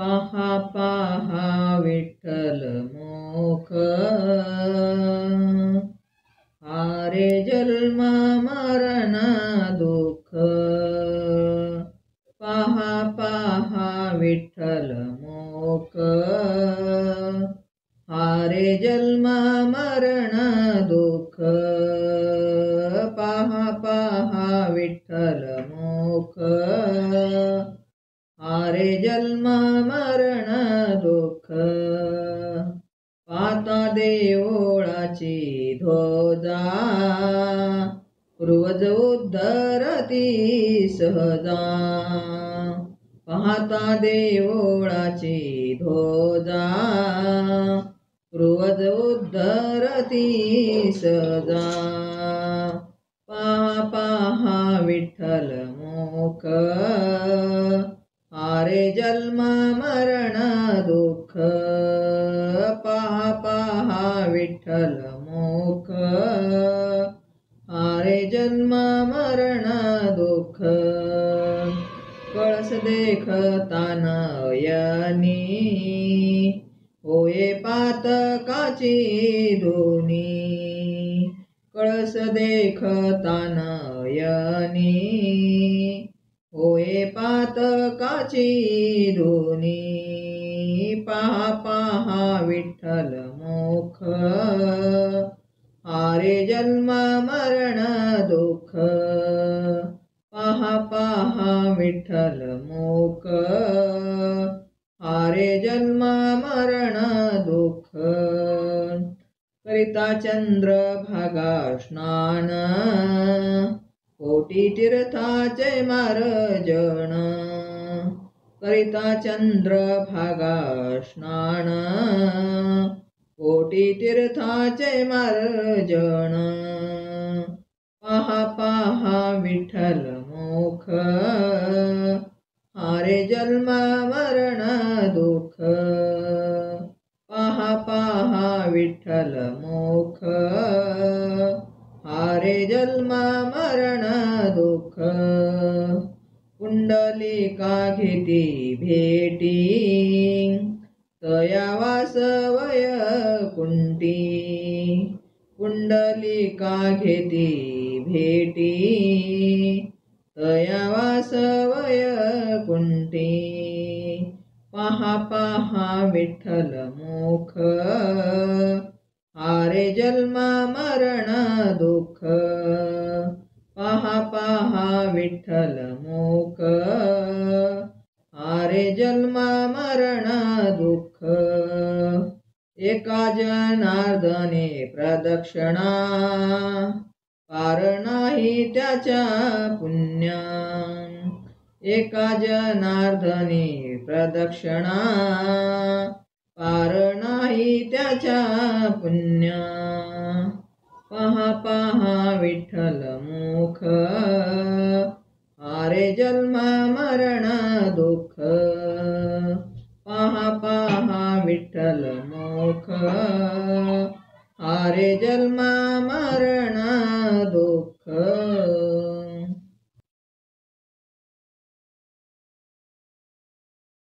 पहा पहा विठ्ठल मोख. हारे जन्म मरण दुःख. पहा पहा विठ्ठल मोख. हारे जन्म मरण दुःख. पहा पहा विठ्ठल मोख. आरे जन्म मरण दुःख. पाता देवळाची ध्वजा. पूर्वज उद्धरती सहजा. पाहता देवळाची ध्वजा. पूर्वज उद्धरती सहजा. पहा पहा विठ्ठल मोख हारे जन्म मरण दुःख पहा पहा विठ्ठल मोख आरे जन्म मरण दुःख कळस देखता यानी होये पातकाची दोनी कळस देखताना यानी होय पातकाची दोनी पहा पहा विठ्ठल मोख. आरे जन्म मरण दुःख पहा पहा विठ्ठल मोख. आरे जन्म मरण दुःख करिता चंद्र भागा स्नान. कोटी तीर्थाचे मार्जन करिता चंद्र भागा स्नान. कोटी तीर्थाचे मार्जन पहा पहा विठ्ठल मोख. हारे जन्म मरण दुःख. पहा पहा विठ्ठल मोख. हारे जन्मा मरण दुःख. कुंडलिका घेती भेटी. तया वासवय कुंटी कुंडलिका घेती भेटी. तया वासवय कुंटी पहा पहा विठ्ठल मुख. हारे जन्म दुःख। पहा पहा विठ्ठल मोख आरे जन्म मरण दुःख। एका जनार्दने प्रदक्षिणा। पार नाही त्याच्या पुण्या। एका जनार्दने प्रदक्षिणा। पार नाही त्याच्या पुण्या। पहा पहा विठ्ठल मुख. आरे जन्म मरण दुःख. पहा पहा विठ्ठल मुख. आरे जन्म मरण